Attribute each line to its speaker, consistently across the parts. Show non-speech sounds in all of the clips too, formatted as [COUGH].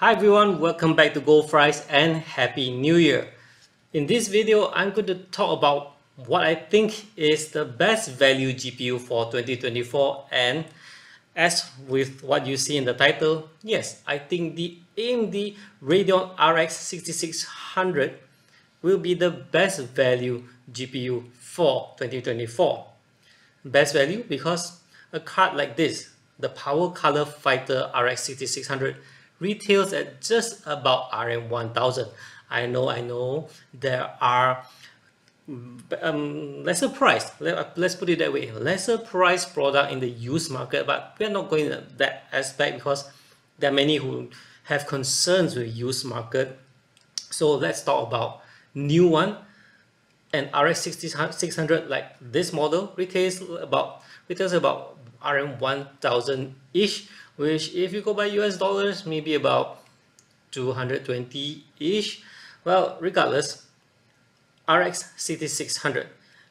Speaker 1: Hi everyone, welcome back to GoldFries and Happy New Year. In this video, I'm going to talk about what I think is the best value GPU for 2024 and as with what you see in the title, yes, I think the AMD Radeon RX 6600 will be the best value GPU for 2024. Best value because a card like this, the PowerColor Fighter RX 6600 retails at just about RM1000. I know, I know, there are um, lesser price, let, let's put it that way, lesser price product in the used market, but we're not going that aspect because there are many who have concerns with used market. So let's talk about new one and RX 6600 like this model retails about retails about RM 1000 ish which if you go by US dollars maybe about 220 ish well regardless RX 6600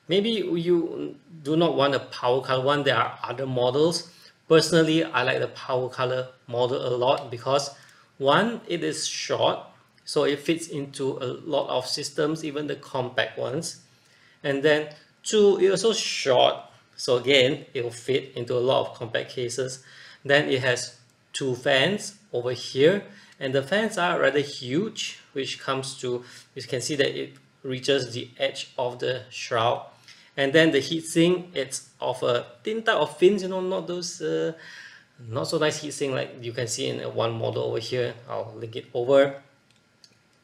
Speaker 1: maybe you do not want a PowerColor one there are other models. Personally I like the PowerColor model a lot because one it is short so it fits into a lot of systems even the compact ones. And then two it also short so again it will fit into a lot of compact cases. Then it has two fans over here and the fans are rather huge which comes to you can see that it reaches the edge of the shroud. And then the heatsink it's of a thin type of fins you know not those uh, not so nice heatsink like you can see in one model over here. I'll link it over.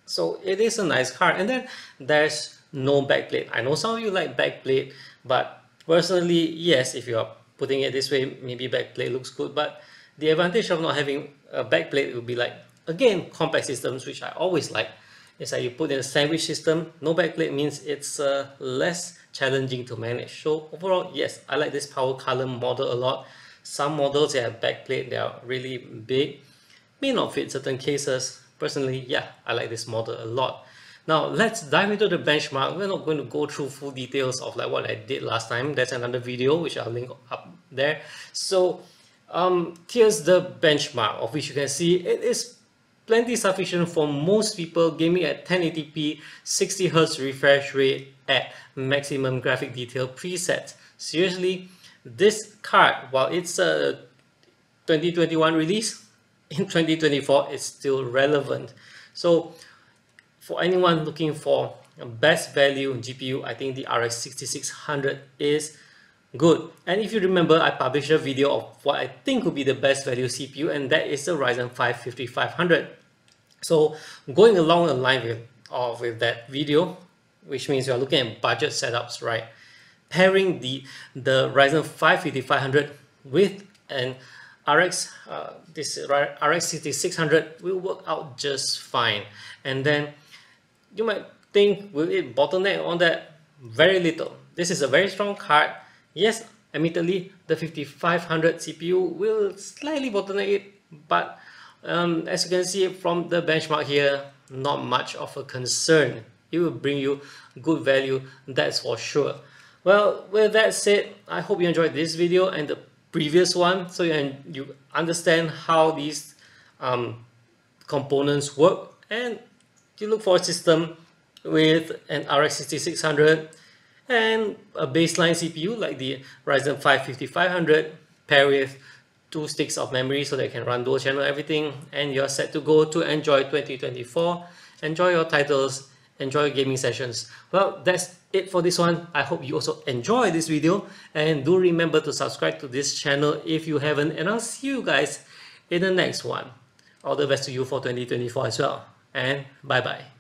Speaker 1: So it is a nice card and then there's no backplate. I know some of you like backplate but personally yes if you are putting it this way maybe backplate looks good but the advantage of not having a backplate would be like again compact systems which i always like is that you put in a sandwich system no backplate means it's uh, less challenging to manage. So overall yes i like this PowerColor model a lot. Some models they have backplate they are really big may not fit certain cases. Personally, yeah, I like this model a lot. Now let's dive into the benchmark. We're not going to go through full details of like what I did last time. That's another video which I'll link up there. So um, here's the benchmark of which you can see it is plenty sufficient for most people gaming at 1080p 60 Hz refresh rate at maximum graphic detail preset. Seriously, this card, while it's a 2021 release, [LAUGHS] in 2024 is still relevant. So for anyone looking for a best value GPU, I think the RX 6600 is good. And if you remember, I published a video of what I think would be the best value CPU, and that is the Ryzen 5 5500. So going along the line with, uh, with that video, which means you're looking at budget setups, right? Pairing the, the Ryzen 5 5500 with an RX, uh, this RX 6600 will work out just fine. And then you might think, will it bottleneck on that? Very little. This is a very strong card. Yes, admittedly, the 5500 CPU will slightly bottleneck it, but um, as you can see from the benchmark here, not much of a concern. It will bring you good value, that's for sure. Well, with that said, I hope you enjoyed this video and the previous one so you, you understand how these um, components work and you look for a system with an RX 6600 and a baseline CPU like the Ryzen 5 5500 paired with two sticks of memory so they can run dual channel everything and you're set to go to enjoy 2024 enjoy your titles enjoy your gaming sessions. Well, that's it for this one. I hope you also enjoy this video and do remember to subscribe to this channel if you haven't and I'll see you guys in the next one. All the best to you for 2024 as well and bye bye.